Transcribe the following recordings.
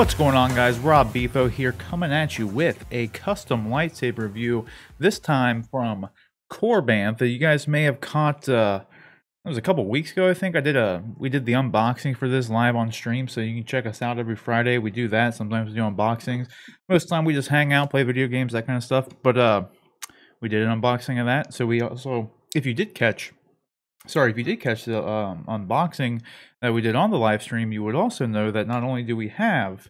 What's going on guys, Rob Bifo here coming at you with a custom lightsaber review, this time from Korbanth that you guys may have caught, uh, it was a couple weeks ago I think, I did a, we did the unboxing for this live on stream, so you can check us out every Friday, we do that, sometimes we do unboxings, most of the time we just hang out, play video games, that kind of stuff, but uh, we did an unboxing of that, so we also, if you did catch sorry, if you did catch the um, unboxing that we did on the live stream, you would also know that not only do we have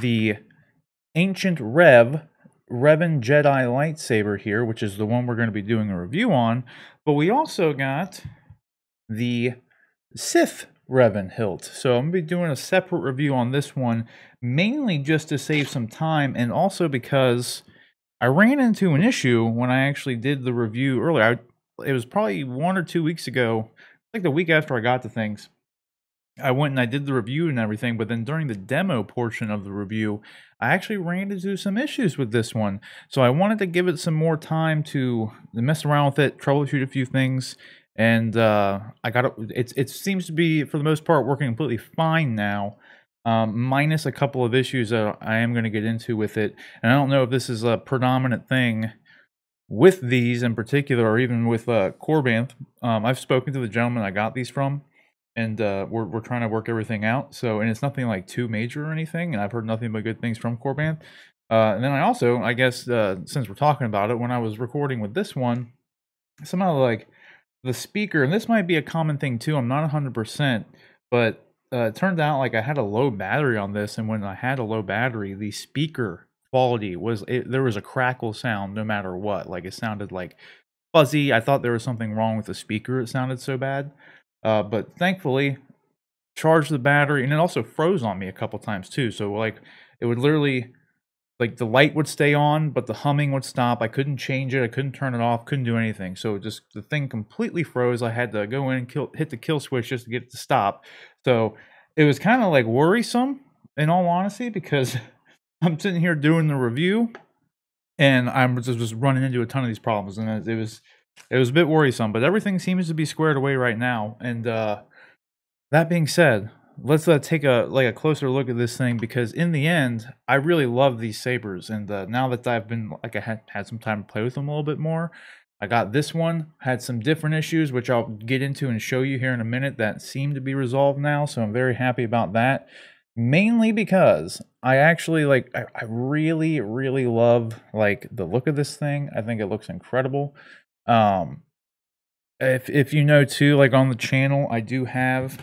the Ancient Rev Revan Jedi lightsaber here, which is the one we're going to be doing a review on, but we also got the Sith Revan hilt. So I'm going to be doing a separate review on this one, mainly just to save some time and also because I ran into an issue when I actually did the review earlier. I it was probably one or two weeks ago, like the week after I got to things. I went and I did the review and everything, but then during the demo portion of the review, I actually ran into some issues with this one. So I wanted to give it some more time to mess around with it, troubleshoot a few things, and uh, I got it. It, seems to be, for the most part, working completely fine now, um, minus a couple of issues that I am going to get into with it. And I don't know if this is a predominant thing with these in particular, or even with uh, Korbanth, um, I've spoken to the gentleman I got these from, and uh, we're we're trying to work everything out. So, and it's nothing like too major or anything, and I've heard nothing but good things from Korbanth. Uh, and then I also, I guess, uh, since we're talking about it, when I was recording with this one, somehow like the speaker, and this might be a common thing too. I'm not 100%, but uh, it turned out like I had a low battery on this, and when I had a low battery, the speaker quality was it, there was a crackle sound no matter what. Like it sounded like fuzzy. I thought there was something wrong with the speaker. It sounded so bad. Uh, but thankfully, charged the battery and it also froze on me a couple times too. So like it would literally like the light would stay on, but the humming would stop. I couldn't change it. I couldn't turn it off. Couldn't do anything. So just the thing completely froze. I had to go in and kill, hit the kill switch just to get it to stop. So it was kind of like worrisome, in all honesty, because I'm sitting here doing the review, and I'm just, just running into a ton of these problems, and it was it was a bit worrisome. But everything seems to be squared away right now. And uh, that being said, let's uh, take a like a closer look at this thing because in the end, I really love these sabers, and uh, now that I've been like I had had some time to play with them a little bit more. I got this one, had some different issues, which I'll get into and show you here in a minute that seem to be resolved now. So I'm very happy about that mainly because I actually like I, I, really really love like the look of this thing. I think it looks incredible. Um if if you know too like on the channel I do have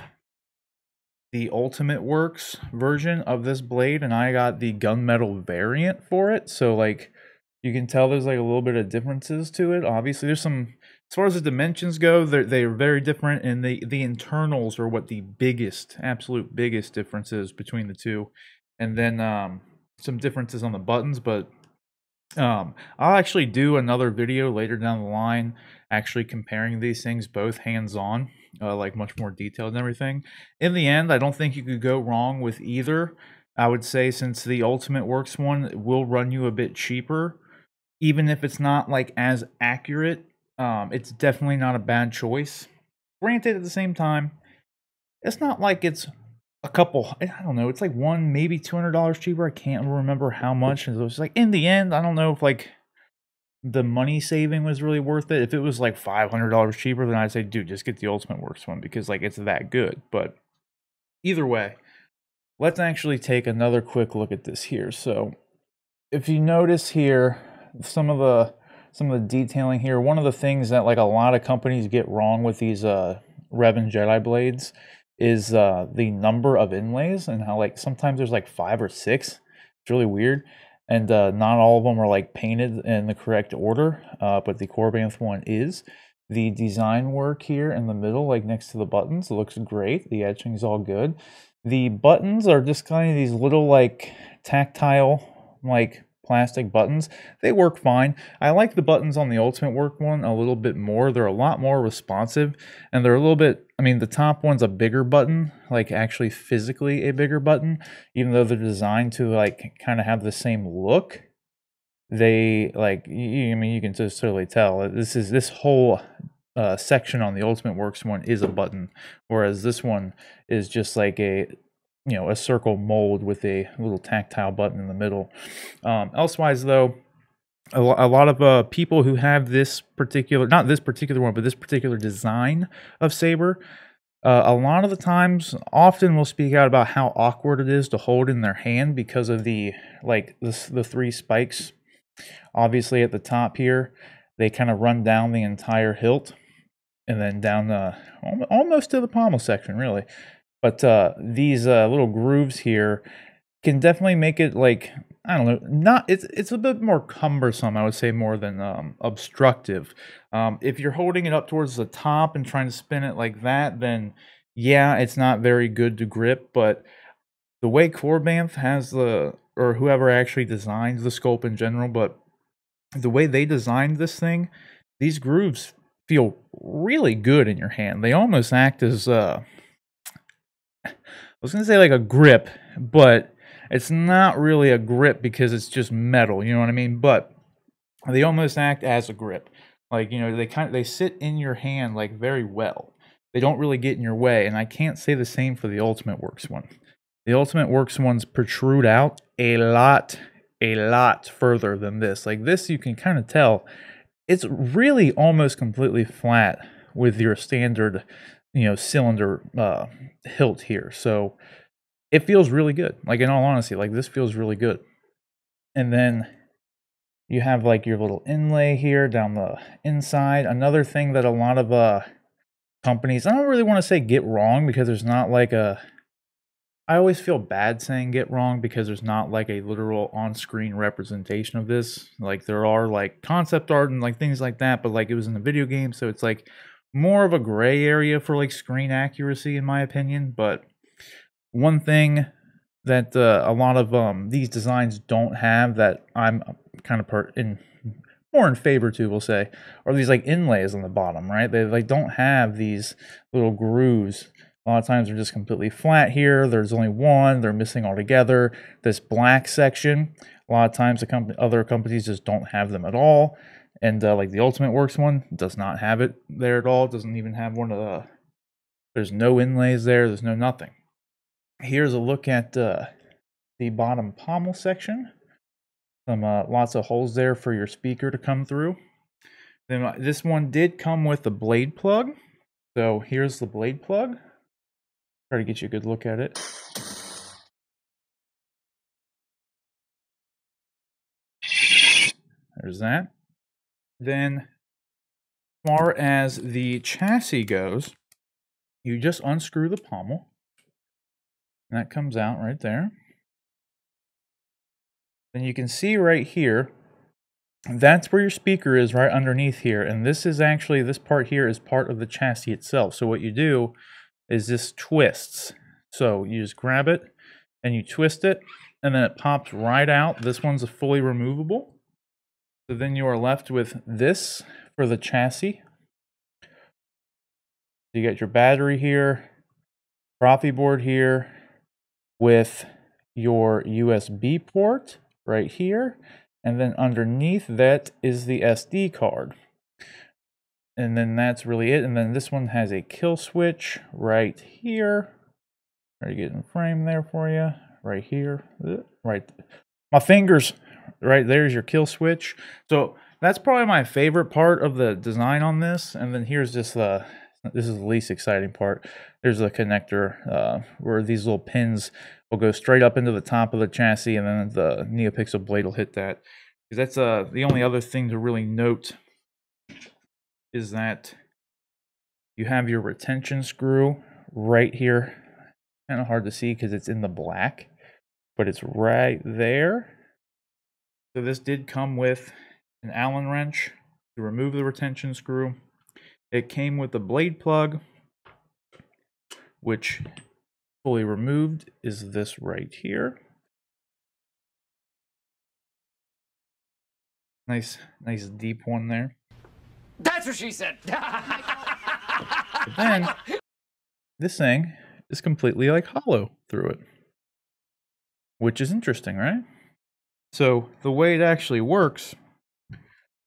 the Ultimate Works version of this blade and I got the gunmetal variant for it. So like you can tell there's like a little bit of differences to it. Obviously there's some as far as the dimensions go, they're they're very different, and the the internals are what the biggest, absolute biggest difference is between the two, and then um, some differences on the buttons. But um, I'll actually do another video later down the line, actually comparing these things both hands on, uh, like much more detailed and everything. In the end, I don't think you could go wrong with either. I would say since the Ultimate Works one will run you a bit cheaper, even if it's not like as accurate um, it's definitely not a bad choice. Granted, at the same time, it's not like it's a couple. I don't know. It's like one, maybe two hundred dollars cheaper. I can't remember how much. And it was like in the end, I don't know if like the money saving was really worth it. If it was like five hundred dollars cheaper, then I'd say, dude, just get the Ultimate Works one because like it's that good. But either way, let's actually take another quick look at this here. So if you notice here, some of the some of the detailing here. One of the things that like a lot of companies get wrong with these uh, Revan Jedi blades is uh, the number of inlays and how like sometimes there's like five or six. It's really weird. And uh, not all of them are like painted in the correct order, uh, but the Korbanth one is. The design work here in the middle, like next to the buttons, looks great. The etching is all good. The buttons are just kind of these little like tactile like plastic buttons. They work fine. I like the buttons on the Ultimate Work one a little bit more. They're a lot more responsive and they're a little bit, I mean, the top one's a bigger button, like actually physically a bigger button, even though they're designed to like kind of have the same look. They like, you, I mean, you can just totally tell this is this whole uh, section on the Ultimate Works one is a button, whereas this one is just like a you know a circle mold with a little tactile button in the middle. Um, elsewise, though, a, lot of uh, people who have this particular not this particular one, but this particular design of saber. Uh, a lot of the times, often will speak out about how awkward it is to hold in their hand because of the like the, the three spikes. Obviously, at the top here, they kind of run down the entire hilt and then down the almost to the pommel section, really. But uh, these uh, little grooves here can definitely make it like I don't know, not it's it's a bit more cumbersome, I would say, more than um, obstructive. Um, if you're holding it up towards the top and trying to spin it like that, then yeah, it's not very good to grip. But the way Korbanth has the or whoever actually designs the scope in general, but the way they designed this thing, these grooves feel really good in your hand. They almost act as uh was gonna say like a grip, but it's not really a grip because it's just metal, you know what I mean? But they almost act as a grip. Like, you know, they kind of they sit in your hand like very well. They don't really get in your way, and I can't say the same for the Ultimate Works one. The Ultimate Works ones protrude out a lot, a lot further than this. Like this, you can kind of tell it's really almost completely flat with your standard, you know, cylinder uh, hilt here. So it feels really good. Like in all honesty, like this feels really good. And then you have like your little inlay here down the inside. Another thing that a lot of uh companies, I don't really want to say get wrong because there's not like a I always feel bad saying get wrong because there's not like a literal on-screen representation of this. Like there are like concept art and like things like that, but like it was in a video game, so it's like more of a gray area for like screen accuracy in my opinion. But one thing that uh, a lot of um, these designs don't have that I'm kind of in more in favor to, we'll say, are these like inlays on the bottom, right? They like don't have these little grooves a lot of times they're just completely flat here. There's only one. They're missing altogether. This black section, a lot of times the company, other companies just don't have them at all. And uh, like the Ultimate Works one does not have it there at all. Doesn't even have one of the. There's no inlays there. There's no nothing. Here's a look at uh, the bottom pommel section. Some uh, lots of holes there for your speaker to come through. Then uh, this one did come with a blade plug. So here's the blade plug. Try to get you a good look at it. There's that. Then, far as the chassis goes, you just unscrew the pommel. And that comes out right there. Then you can see right here, that's where your speaker is right underneath here. And this is actually, this part here is part of the chassis itself. So what you do is this twists. So you just grab it and you twist it and then it pops right out. This one's a fully removable. So then you are left with this for the chassis. You got your battery here, Proffie board here with your USB port right here. And then underneath that is the SD card and then that's really it. And then this one has a kill switch right here. Are you getting frame there for you? Right here, right. My fingers, right there's your kill switch. So that's probably my favorite part of the design on this. And then here's just the, this is the least exciting part. There's the connector uh, where these little pins will go straight up into the top of the chassis and then the NeoPixel blade will hit that. Because that's uh, the only other thing to really note is that you have your retention screw right here. Kind of hard to see because it's in the black, but it's right there. So this did come with an Allen wrench to remove the retention screw. It came with a blade plug, which fully removed is this right here. Nice, nice deep one there. That's what she said. then this thing is completely like hollow through it, which is interesting, right? So the way it actually works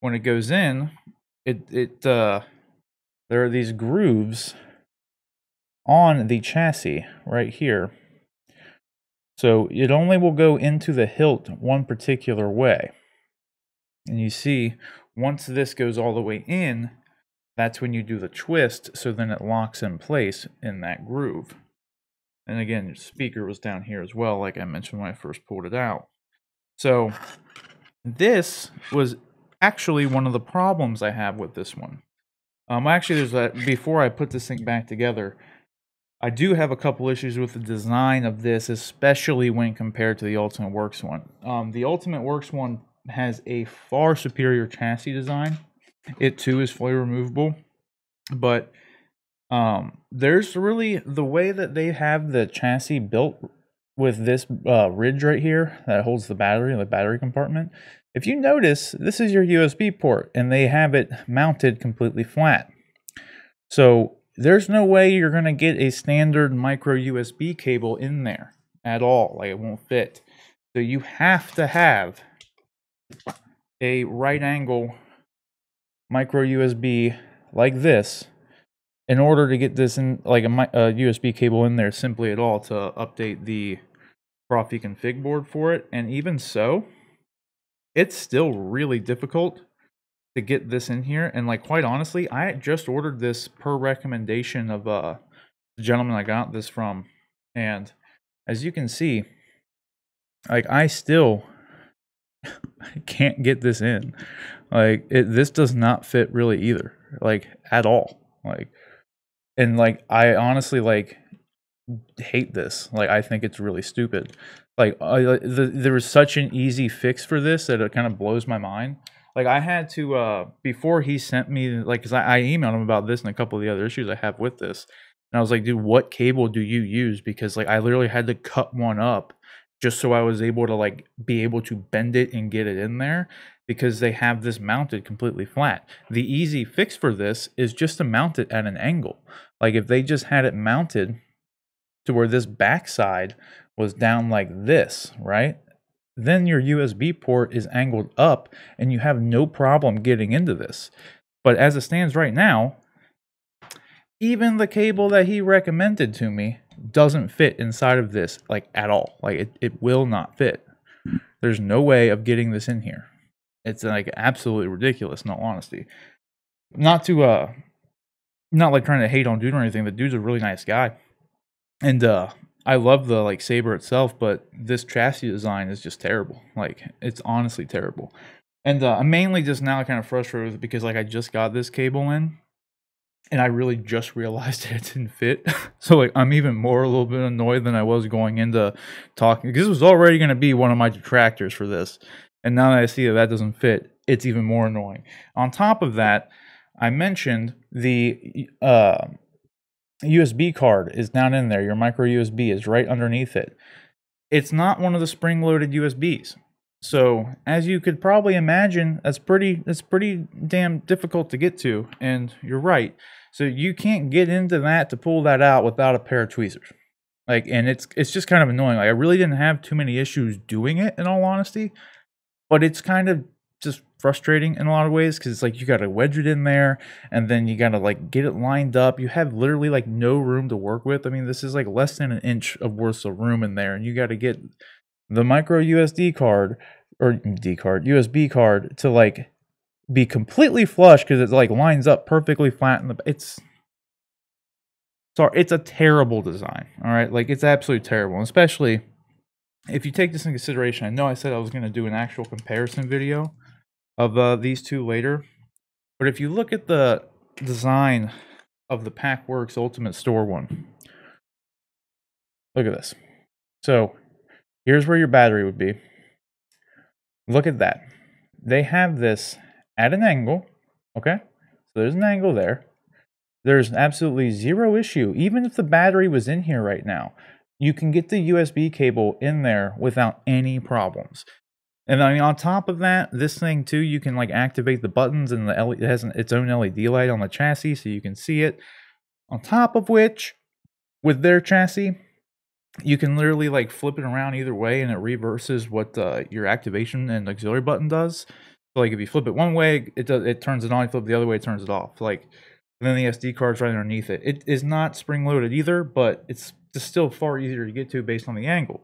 when it goes in, it it uh, there are these grooves on the chassis right here So it only will go into the hilt one particular way. And you see, once this goes all the way in, that's when you do the twist, so then it locks in place in that groove. And again, your speaker was down here as well, like I mentioned when I first pulled it out. So this was actually one of the problems I have with this one. Um, actually, there's that before I put this thing back together, I do have a couple issues with the design of this, especially when compared to the Ultimate Works one. Um, the Ultimate Works one has a far superior chassis design. It too is fully removable, but um, there's really the way that they have the chassis built with this uh, ridge right here that holds the battery, in the battery compartment. If you notice, this is your USB port, and they have it mounted completely flat. So there's no way you're going to get a standard micro USB cable in there at all. Like it won't fit. So you have to have a right angle micro USB like this in order to get this in like a, a, USB cable in there simply at all to update the Proffie config board for it. And even so, it's still really difficult to get this in here. And like quite honestly, I just ordered this per recommendation of uh the gentleman I got this from. And as you can see, like I still can't get this in. Like it this does not fit really either. Like at all. Like and like I honestly like hate this. Like I think it's really stupid. Like I, the, there was such an easy fix for this that it kind of blows my mind like I had to uh before he sent me like because I, I emailed him about this and a couple of the other issues I have with this, and I was like, dude, what cable do you use? Because like I literally had to cut one up just so I was able to like be able to bend it and get it in there because they have this mounted completely flat. The easy fix for this is just to mount it at an angle. Like if they just had it mounted to where this backside was down like this, right? then your USB port is angled up and you have no problem getting into this. But as it stands right now, even the cable that he recommended to me doesn't fit inside of this like at all. Like it, it will not fit. There's no way of getting this in here. It's like absolutely ridiculous in all honesty. Not to uh not like trying to hate on dude or anything. The dude's a really nice guy. And uh I love the like Saber itself, but this chassis design is just terrible. Like it's honestly terrible. And uh, I'm mainly just now kind of frustrated with it because like I just got this cable in, and I really just realized it didn't fit. so like I'm even more a little bit annoyed than I was going into talking because this was already going to be one of my detractors for this, and now that I see that that doesn't fit, it's even more annoying. On top of that, I mentioned the uh, USB card is down in there. Your micro USB is right underneath it. It's not one of the spring-loaded USBs. So, as you could probably imagine, that's pretty that's pretty damn difficult to get to, and you're right. So you can't get into that to pull that out without a pair of tweezers. Like and it's it's just kind of annoying. Like I really didn't have too many issues doing it in all honesty, but it's kind of just frustrating in a lot of ways because it's like you got to wedge it in there and then you got to like get it lined up. You have literally like no room to work with. I mean, this is like less than an inch of worth of room in there, and you got to get the micro USD card or D card, USB card to like be completely flush because it like lines up perfectly flat in the. It's sorry, it's a terrible design. All right, like it's absolutely terrible, especially if you take this in consideration. I know I said I was going to do an actual comparison video of uh, these two later. But if you look at the design of the Packworks Ultimate Store one, look at this. So here's where your battery would be. Look at that. They have this at an angle, okay? So there's an angle there. There's absolutely zero issue. Even if the battery was in here right now, you can get the USB cable in there without any problems. And I mean, on top of that, this thing too, you can like activate the buttons, and the LED, it has its own LED light on the chassis, so you can see it. On top of which, with their chassis, you can literally like flip it around either way, and it reverses what uh, your activation and auxiliary button does. So like if you flip it one way, it does it turns it on. You flip it the other way, it turns it off. Like and then the SD card's right underneath it. It is not spring loaded either, but it's just still far easier to get to based on the angle.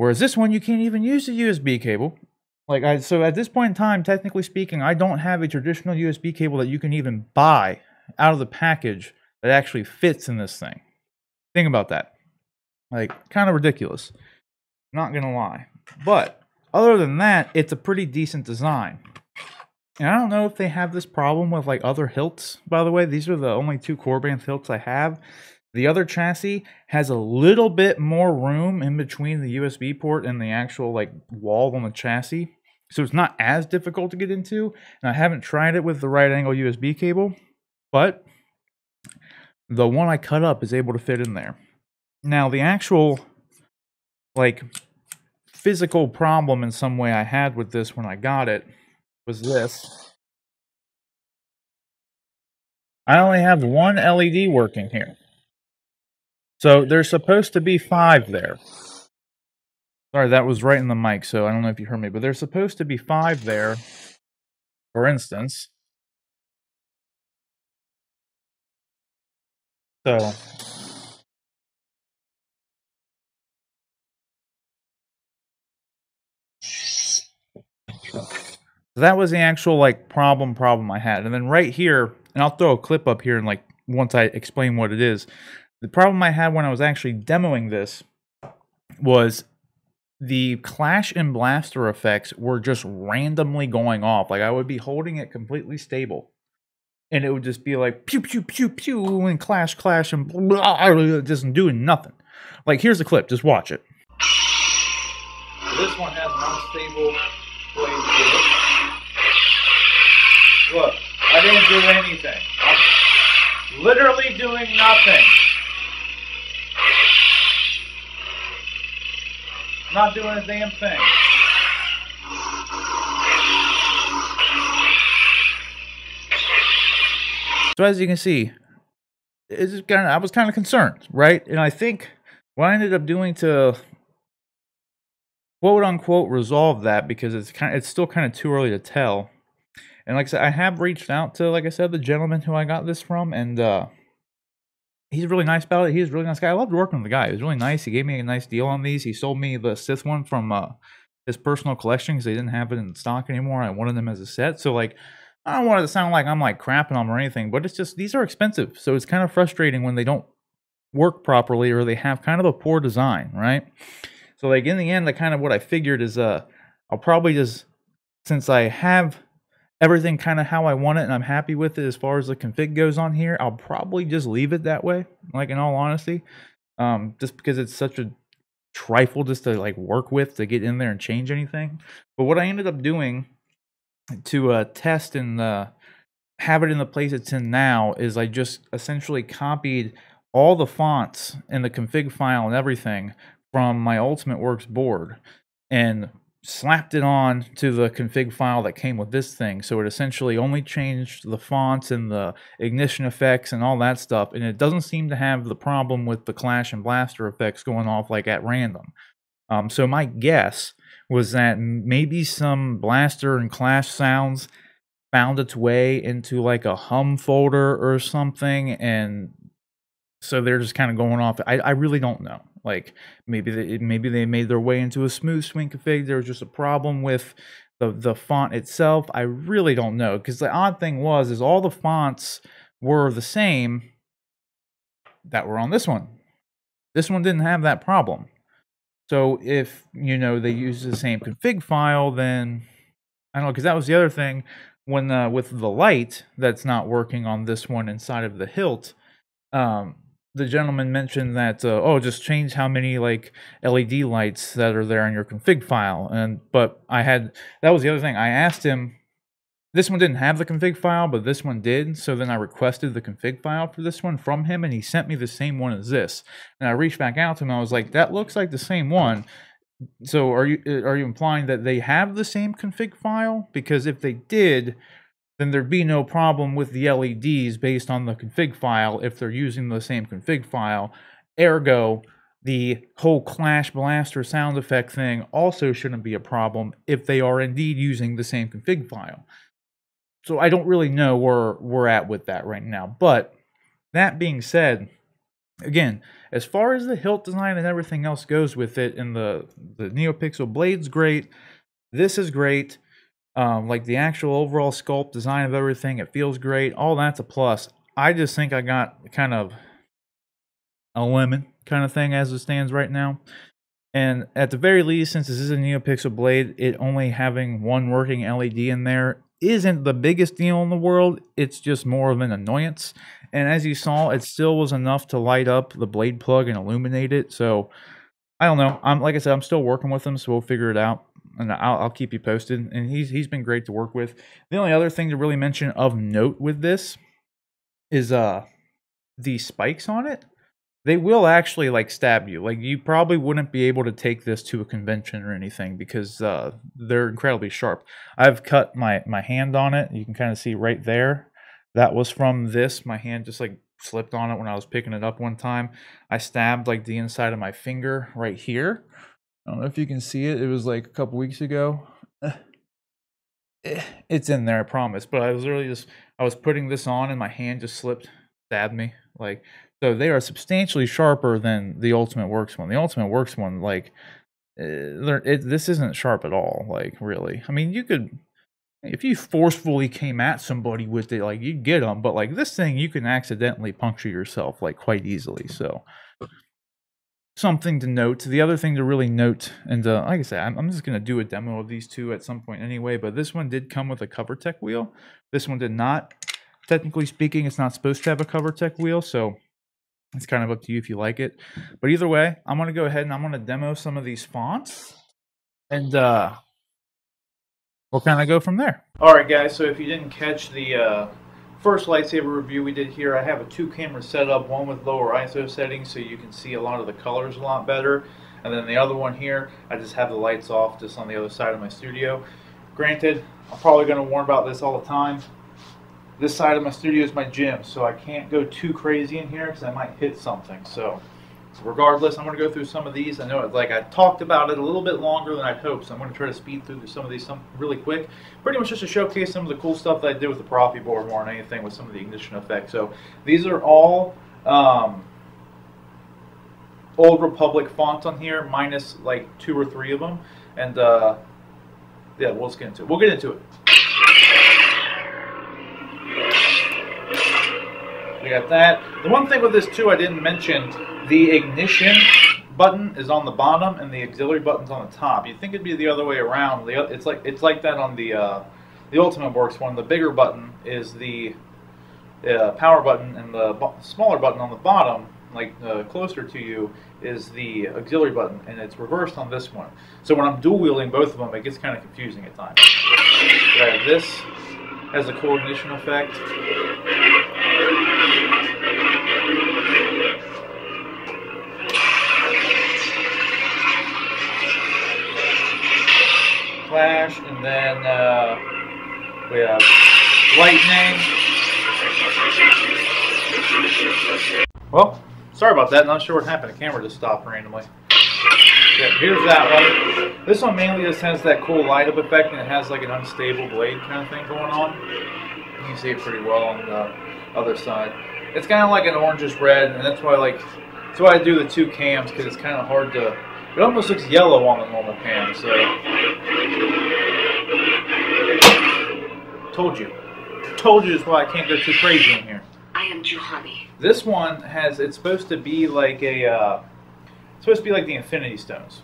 Whereas this one, you can't even use the USB cable. Like I, so at this point in time, technically speaking, I don't have a traditional USB cable that you can even buy out of the package that actually fits in this thing. Think about that. Like, kind of ridiculous. Not gonna lie. But other than that, it's a pretty decent design. And I don't know if they have this problem with like other hilts, by the way. These are the only two Korbanth hilts I have. The other chassis has a little bit more room in between the USB port and the actual like wall on the chassis. So it's not as difficult to get into. And I haven't tried it with the right angle USB cable, but the one I cut up is able to fit in there. Now the actual like physical problem in some way I had with this when I got it was this. I only have one LED working here. So there's supposed to be five there. Sorry, that was right in the mic, so I don't know if you heard me, but there's supposed to be five there, for instance. So that was the actual like problem problem I had. And then right here, and I'll throw a clip up here and like once I explain what it is. The problem I had when I was actually demoing this was the clash and blaster effects were just randomly going off. Like I would be holding it completely stable. And it would just be like pew pew pew pew and clash clash and blah, blah just doing nothing. Like here's the clip, just watch it. This one has an unstable blade Look, I didn't do anything. I'm literally doing nothing. Not doing a damn thing. So as you can see, it's kind of I was kind of concerned, right? And I think what I ended up doing to quote unquote resolve that because it's kind of, it's still kind of too early to tell. And like I said, I have reached out to like I said the gentleman who I got this from, and uh, he's a really nice about it. He's a really nice guy. I loved working with the guy. He was really nice. He gave me a nice deal on these. He sold me the Sith one from uh, his personal collection because they didn't have it in stock anymore. I wanted them as a set. So like, I don't want it to sound like I'm like crapping them or anything, but it's just these are expensive. So it's kind of frustrating when they don't work properly or they have kind of a poor design, right? So like in the end, the kind of what I figured is uh, I'll probably just since I have everything kind of how I want it and I'm happy with it as far as the config goes on here, I'll probably just leave it that way, like in all honesty. Um, just because it's such a trifle just to like work with to get in there and change anything. But what I ended up doing to uh, test and uh, have it in the place it's in now is I just essentially copied all the fonts and the config file and everything from my Ultimate Works board and slapped it on to the config file that came with this thing. So it essentially only changed the fonts and the ignition effects and all that stuff. And it doesn't seem to have the problem with the clash and blaster effects going off like at random. Um, so my guess was that maybe some blaster and clash sounds found its way into like a hum folder or something and so they're just kind of going off. I, I really don't know. Like maybe they maybe they made their way into a smooth swing config. There was just a problem with the the font itself. I really don't know because the odd thing was is all the fonts were the same that were on this one. This one didn't have that problem. So if you know they use the same config file, then I don't know because that was the other thing when uh, with the light that's not working on this one inside of the hilt. Um, the gentleman mentioned that uh, oh just change how many like led lights that are there in your config file. And but i had that was the other thing. I asked him this one didn't have the config file but this one did. So then i requested the config file for this one from him and he sent me the same one as this. And i reached back out to him. I was like that looks like the same one. So are you are you implying that they have the same config file? Because if they did then there'd be no problem with the LEDs based on the config file if they're using the same config file. Ergo, the whole Clash Blaster sound effect thing also shouldn't be a problem if they are indeed using the same config file. So I don't really know where we're at with that right now. But that being said, again, as far as the hilt design and everything else goes with it, and the the NeoPixel blade's great. This is great. Um, like the actual overall sculpt design of everything, it feels great. All that's a plus. I just think I got kind of a lemon kind of thing as it stands right now. And at the very least, since this is a NeoPixel blade, it only having one working LED in there isn't the biggest deal in the world. It's just more of an annoyance. And as you saw, it still was enough to light up the blade plug and illuminate it. So I don't know. I'm like I said, I'm still working with them, so we'll figure it out. And I'll, I'll keep you posted. And he's he's been great to work with. The only other thing to really mention of note with this is uh the spikes on it they will actually like stab you. Like you probably wouldn't be able to take this to a convention or anything because uh, they're incredibly sharp. I've cut my my hand on it. You can kind of see right there. That was from this. My hand just like slipped on it when I was picking it up one time. I stabbed like the inside of my finger right here. I don't know if you can see it. It was like a couple weeks ago. It's in there, I promise. But I was really just I was putting this on and my hand just slipped, stabbed me. Like so they are substantially sharper than the Ultimate Works one. The Ultimate Works one, like, uh, it, this isn't sharp at all. Like, really. I mean, you could, if you forcefully came at somebody with it, like, you'd get them. But, like, this thing, you can accidentally puncture yourself, like, quite easily. So, something to note. The other thing to really note, and uh, like I said, I'm, I'm just going to do a demo of these two at some point anyway, but this one did come with a Covertec wheel. This one did not. Technically speaking, it's not supposed to have a Covertec wheel, so it's kind of up to you if you like it. But either way, I'm going to go ahead and I'm going to demo some of these fonts. And uh, we'll kind of go from there. All right, guys. So if you didn't catch the uh, first lightsaber review we did here, I have a two camera setup, one with lower ISO settings so you can see a lot of the colors a lot better. And then the other one here, I just have the lights off just on the other side of my studio. Granted, I'm probably going to warn about this all the time. This side of my studio is my gym, so I can't go too crazy in here because I might hit something. So regardless, I'm going to go through some of these. I know, like I talked about it a little bit longer than I'd hoped, so I'm going to try to speed through some of these some really quick. Pretty much just to showcase some of the cool stuff that I did with the Proffie board more than anything with some of the ignition effects. So these are all um, Old Republic fonts on here, minus like two or three of them. And uh, yeah, we'll get into it. We'll get into it. We got that. The one thing with this too I didn't mention, the ignition button is on the bottom and the auxiliary button's on the top. You'd think it'd be the other way around. It's like it's like that on the uh, the Ultimate Works one. The bigger button is the uh, power button, and the smaller button on the bottom, like uh, closer to you, is the auxiliary button, and it's reversed on this one. So when I'm dual wielding both of them, it gets kind of confusing at times. this has a cool ignition effect. Flash, and then uh, we have lightning. Well, sorry about that. Not sure what happened. The camera just stopped randomly. Yeah, here's that one. This one mainly just has that cool light up effect, and it has like an unstable blade kind of thing going on. You can see it pretty well on the other side. It's kind of like an orangish red, and that's why like that's why I do the two cams because it's kind of hard to. It almost looks yellow on the normal pan, So told you, told you that's why I can't go too crazy in here. I am Juhani. This one has. It's supposed to be like a. Uh, it's supposed to be like the Infinity Stones.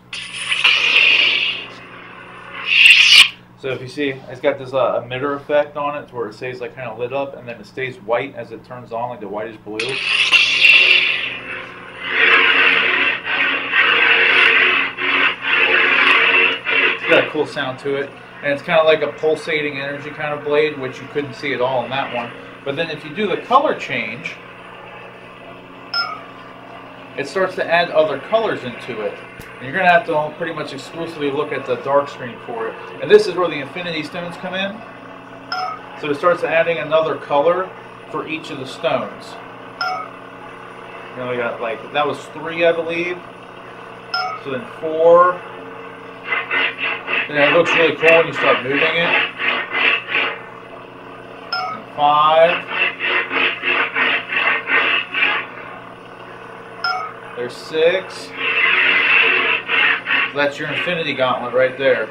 So if you see, it's got this uh, emitter effect on it where it stays like kind of lit up and then it stays white as it turns on, like the whitish blue. Got a cool sound to it. And it's kind of like a pulsating energy kind of blade, which you couldn't see at all in that one. But then if you do the color change, it starts to add other colors into it. And you're going to have to pretty much exclusively look at the dark screen for it. And this is where the Infinity Stones come in. So it starts adding another color for each of the stones. You know, we got like, that was three, I believe. So then four. And it looks really cool when you start moving it. And five. There's six. That's your Infinity Gauntlet right there.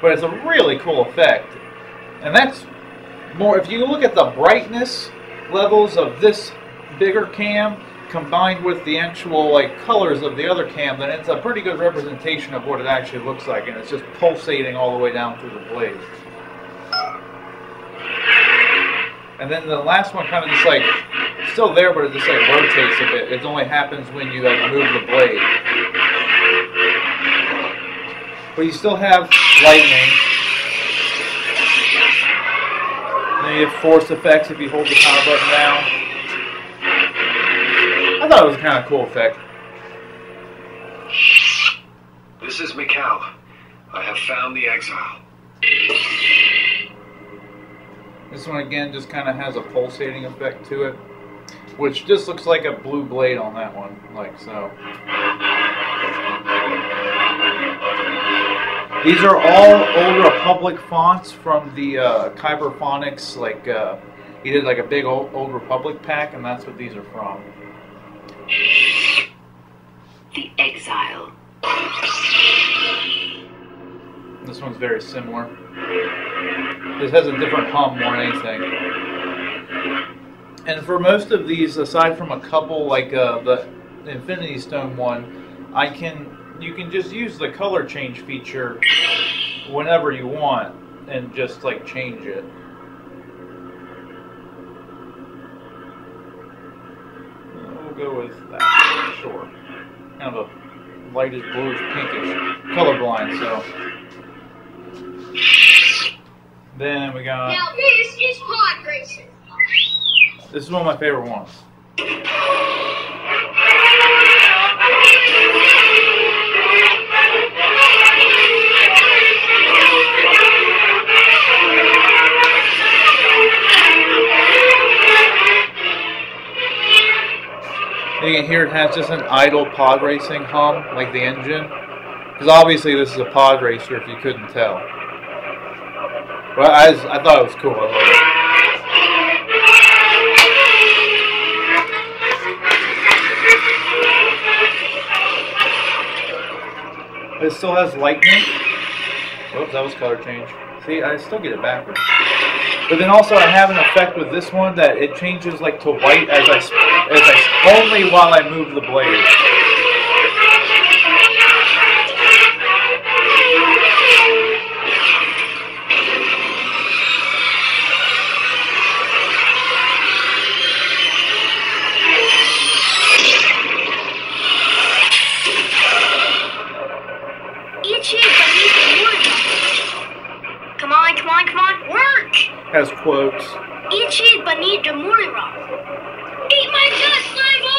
But it's a really cool effect. And that's more, if you look at the brightness levels of this bigger cam combined with the actual like colors of the other cam, then it's a pretty good representation of what it actually looks like. And it's just pulsating all the way down through the blade. And then the last one kind of just like, still there, but it just like rotates a bit. It only happens when you like move the blade. But you still have lightning. Force effects if you hold the power button down. I thought it was a kind of cool effect. This is Mical. I have found the exile. This one again just kind of has a pulsating effect to it, which just looks like a blue blade on that one, like so. These are all Old Republic fonts from the uh, Kyber Phonics, like uh, he did like a big old, old Republic pack, and that's what these are from. The exile. This one's very similar. This has a different hum more than anything. And for most of these, aside from a couple like uh, the Infinity Stone one, I can you can just use the color change feature whenever you want and just like change it. We'll go with that, sure. Kind of a lightish bluish pinkish. Colorblind, so. Then we got. Now this is pod racing. This is one of my favorite ones. You can hear it has just an idle pod racing hum, like the engine. Because obviously this is a pod racer, if you couldn't tell. Well, I, just- I thought it was cool. I love it. It still has lightning. Whoops, that was color change. See, I still get it backwards. But then also I have an effect with this one that it changes like to white as I, as I only while I move the blade. Has quotes. Itchy beneath Murira. Eat my guts, Nigel!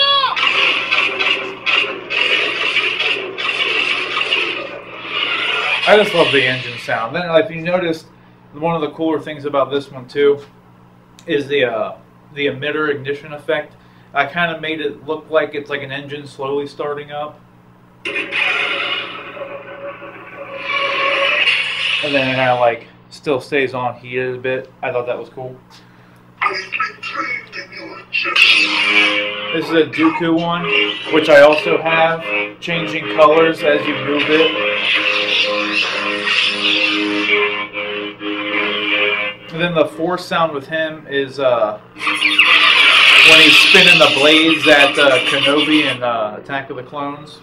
I just love the engine sound. Then, if you noticed, one of the cooler things about this one too is the uh, the emitter ignition effect. I kind of made it look like it's like an engine slowly starting up, and then it kind of like still stays on heated a bit. I thought that was cool. This is a Dooku one, which I also have, changing colors as you move it. And then the force sound with him is uh, when he's spinning the blades at uh, Kenobi and uh, Attack of the Clones.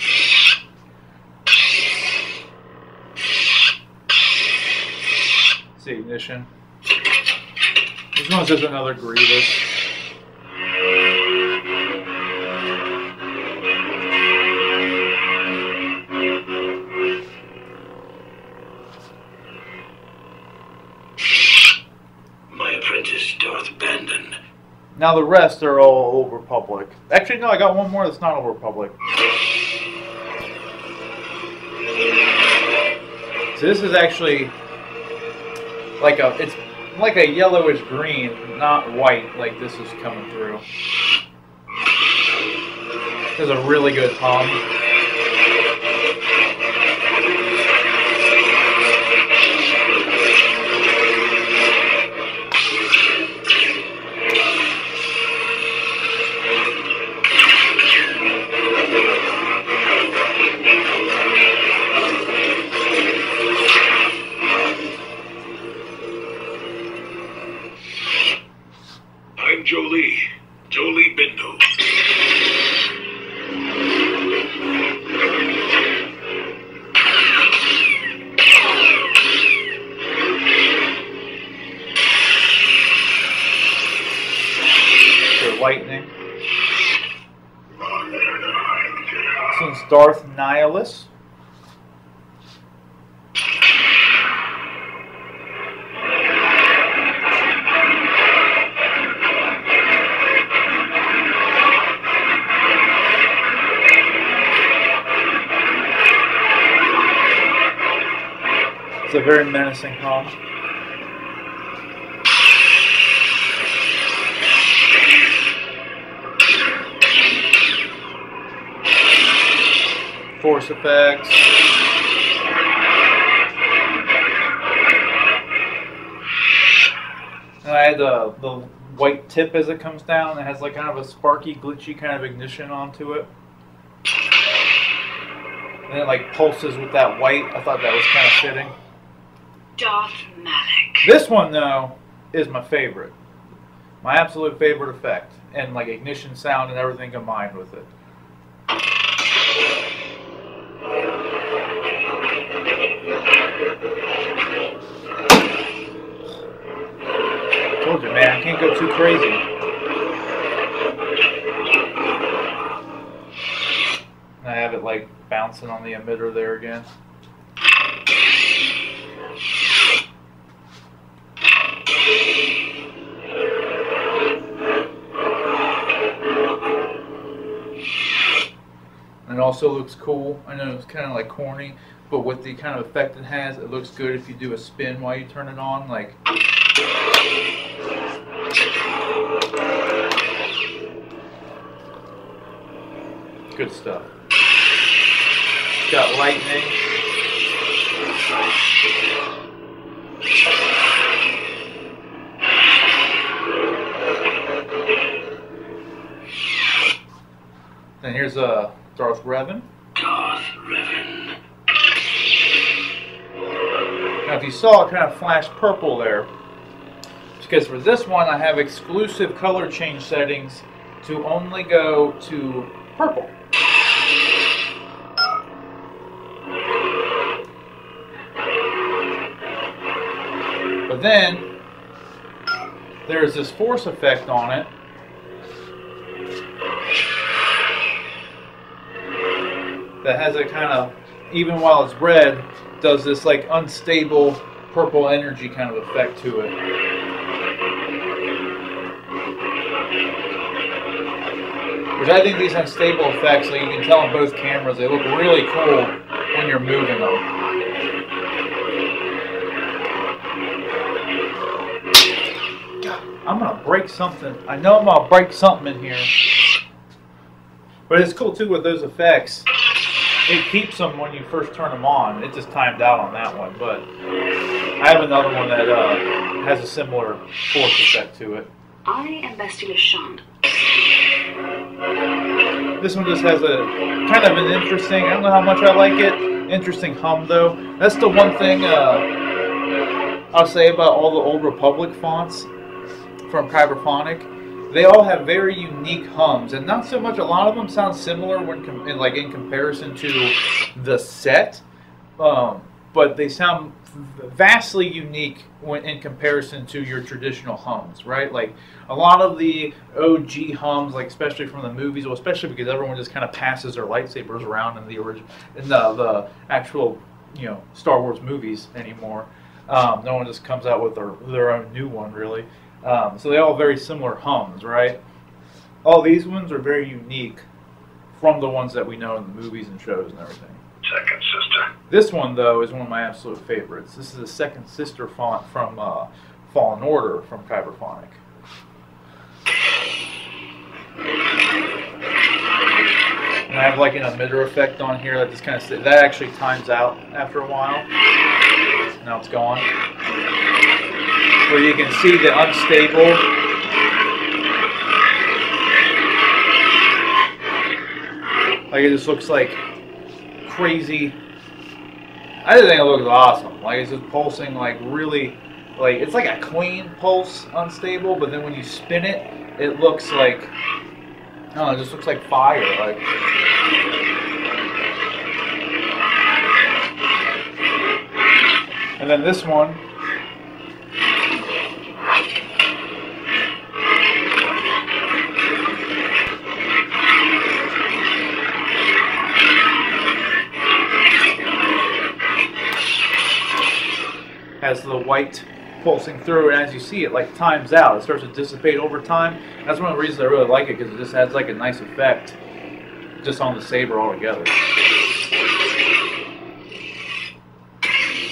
It's the ignition. This one's just another Grievous. My apprentice, Darth Bandon. Now the rest are all Old Republic. Actually, no, I got one more that's not Old Republic. So this is actually like a it's like a yellowish green, not white like this is coming through. There's a really good hum. Darth Nihilus. It's a very menacing hum. Force effects. And I had the, the white tip as it comes down. It has like kind of a sparky, glitchy kind of ignition onto it. And it like pulses with that white. I thought that was kind of fitting. Darth Malak. This one though is my favorite. My absolute favorite effect. And like ignition sound and everything combined with it. Told you, man, I can't go too crazy. I have it like bouncing on the emitter there again. It also looks cool. I know it's kind of like corny, but with the kind of effect it has, it looks good if you do a spin while you turn it on. Like, good stuff. Got lightning. And here's a Darth Revan. Darth Revan. Now, if you saw it kind of flashed purple there, because for this one I have exclusive color change settings to only go to purple. Then there's this force effect on it. That has a kind of, even while it's red, does this like unstable purple energy kind of effect to it. Which I think these unstable effects, like you can tell on both cameras, they look really cool when you're moving them. I'm gonna break something. I know I'm gonna break something in here. But it's cool too with those effects. It keeps them when you first turn them on. It just timed out on that one, but I have another one that uh, has a similar force effect to it. I am Bastila Shan. This one just has a kind of an interesting. I don't know how much I like it. Interesting hum though. That's the one thing uh, I'll say about all the old Republic fonts from Kyberphonic. They all have very unique hums, and not so much. A lot of them sound similar when, in, like, in comparison to the set, um, but they sound vastly unique when in comparison to your traditional hums, right? Like a lot of the OG hums, like especially from the movies, well, especially because everyone just kind of passes their lightsabers around in the original, in the, the actual, you know, Star Wars movies anymore. Um, no one just comes out with their their own new one, really. Um, so they all very similar hums, right? All these ones are very unique from the ones that we know in the movies and shows and everything. Second sister. This one, though, is one of my absolute favorites. This is a second sister font from uh, Fallen Order from Kyberphonic. And I have like an emitter effect on here that just kind of that actually times out after a while. Now it's gone. Where you can see the unstable. Like it just looks like crazy. I just think it looks awesome. Like it's just pulsing like really, like it's like a clean pulse unstable, but then when you spin it, it looks like I don't know, it just looks like fire. Like and then this one. Has the white pulsing through, and as you see, it like times out. It starts to dissipate over time. That's one of the reasons I really like it because it just adds like a nice effect just on the saber altogether.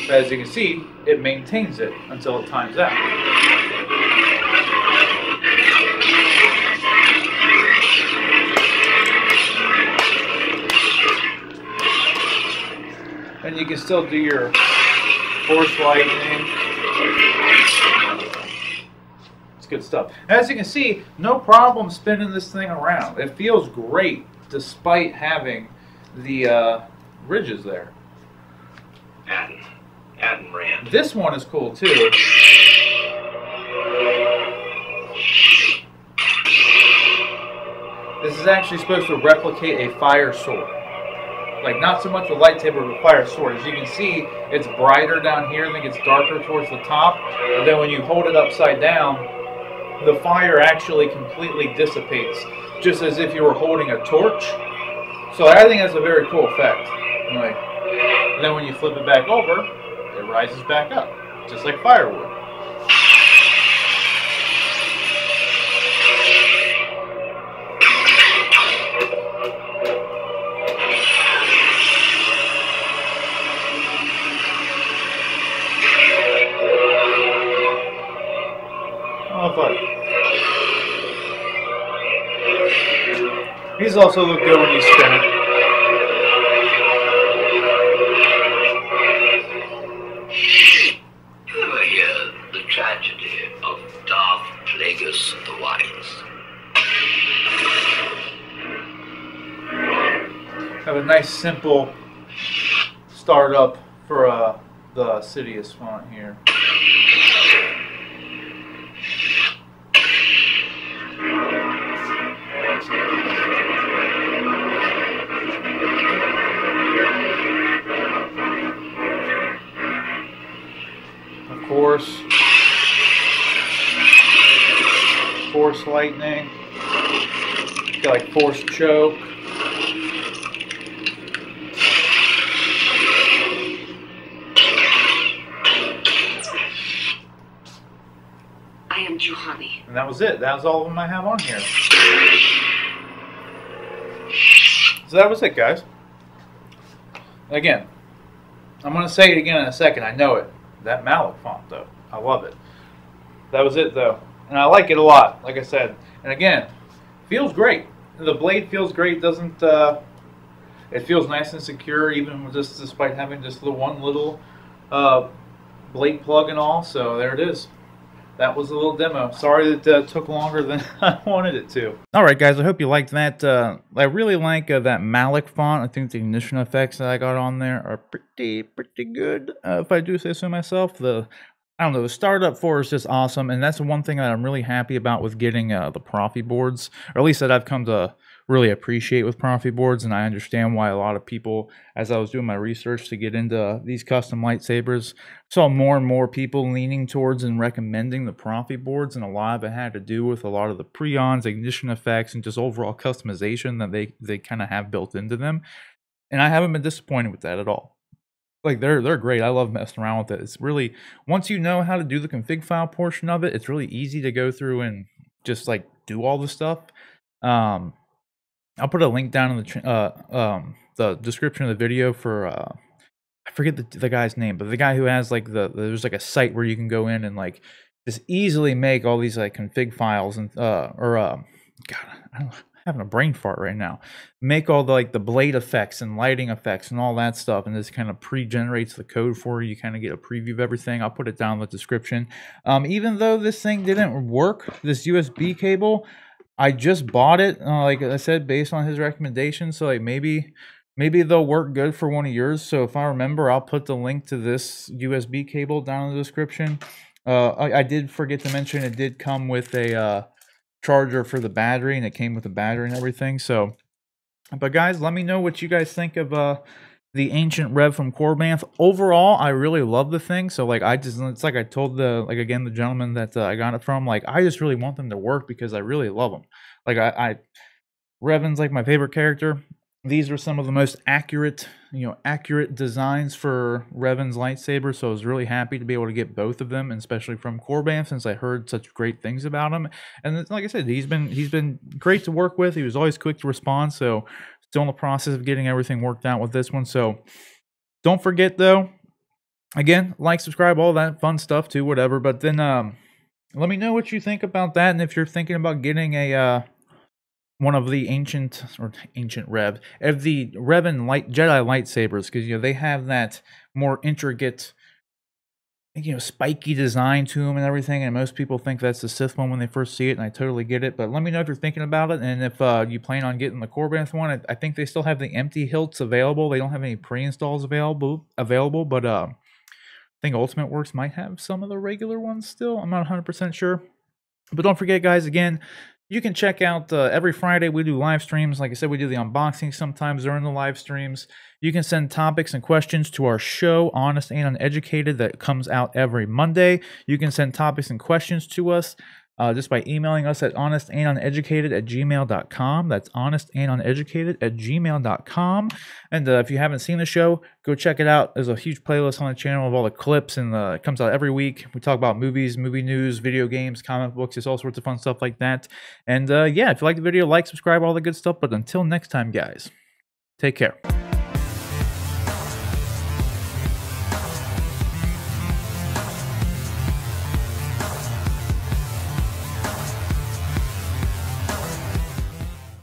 But as you can see, it maintains it until it times out. And you can still do your force lightning. It's good stuff. As you can see, no problem spinning this thing around. It feels great despite having the uh, ridges there. Atton. Atton Rand. This one is cool too. This is actually supposed to replicate a fire sword. Like not so much a lightsaber, fire sword. As you can see, it's brighter down here and then gets darker towards the top. And then when you hold it upside down, the fire actually completely dissipates, just as if you were holding a torch. So I think that's a very cool effect. Like, and then when you flip it back over, it rises back up, just like firewood. These also look good when you spin it. You ever hear the tragedy of Darth Plagueis the Wise? Have a nice simple startup for uh, the Sidious font here. Lightning. Got like Force Choke. I am Juhani. And that was it. That was all of them I have on here. So that was it, guys. Again, I'm going to say it again in a second. I know it. That Malak font, though. I love it. That was it, though. And I like it a lot, like I said. And again, feels great. The blade feels great. Doesn't, uh, it feels nice and secure, even just despite having just the one little uh, blade plug and all. So there it is that was a little demo. Sorry that uh, took longer than I wanted it to. All right, guys. I hope you liked that. Uh, I really like uh, that Malak font. I think the ignition effects that I got on there are pretty, pretty good. Uh, if I do say so myself, the I don't know. The startup for is just awesome, and that's one thing that I'm really happy about with getting uh, the Proffie boards, or at least that I've come to really appreciate with Proffie boards, and I understand why a lot of people, as I was doing my research to get into these custom lightsabers, saw more and more people leaning towards and recommending the Proffie boards, and a lot of it had to do with a lot of the preons, ignition effects, and just overall customization that they they kind of have built into them, and I haven't been disappointed with that at all like they're they're great. I love messing around with it. It's really once you know how to do the config file portion of it, it's really easy to go through and just like do all the stuff. Um, I'll put a link down in the uh um the description of the video for uh I forget the the guy's name, but the guy who has like the there's like a site where you can go in and like just easily make all these like config files and uh or uh God I don't know having a brain fart right now. Make all the like the blade effects and lighting effects and all that stuff, and this kind of pre-generates the code for you. You kind of get a preview of everything. I'll put it down in the description. Um, even though this thing didn't work, this USB cable, I just bought it. Uh, like I said, based on his recommendation. So like maybe maybe they'll work good for one of yours. So if I remember, I'll put the link to this USB cable down in the description. Uh, I, I did forget to mention it did come with a uh, charger for the battery and it came with a battery and everything so but guys let me know what you guys think of uh the ancient rev from Korbanth. Overall, I really love the thing. So like I just it's like I told the like again the gentleman that uh, I got it from. Like I just really want them to work because I really love them. Like I, I Revan's like my favorite character. These are some of the most accurate you know, accurate designs for Revan's lightsaber. So I was really happy to be able to get both of them, especially from Corban since I heard such great things about him. And like I said, he's been he's been great to work with. He was always quick to respond. So still in the process of getting everything worked out with this one. So don't forget though, again, like, subscribe, all that fun stuff too, whatever. But then um let me know what you think about that and if you're thinking about getting a uh one of the ancient or ancient Rev of the Revan light Jedi lightsabers because you know they have that more intricate you know spiky design to them and everything and most people think that's the Sith one when they first see it and I totally get it but let me know if you're thinking about it and if uh, you plan on getting the Korbanth one I, I think they still have the empty hilts available they don't have any pre-installs available available but uh, I think Ultimate Works might have some of the regular ones still I'm not 100% sure but don't forget guys again you can check out uh, every Friday we do live streams. Like I said, we do the unboxing sometimes during the live streams. You can send topics and questions to our show, Honest and Uneducated, that comes out every Monday. You can send topics and questions to us uh, just by emailing us at honestanduneducated at gmail.com. That's honestanduneducated at gmail.com. And uh, if you haven't seen the show, go check it out. There's a huge playlist on the channel of all the clips, and uh, it comes out every week. We talk about movies, movie news, video games, comic books, just all sorts of fun stuff like that. And uh, yeah, if you like the video, like, subscribe, all the good stuff. But until next time, guys, take care.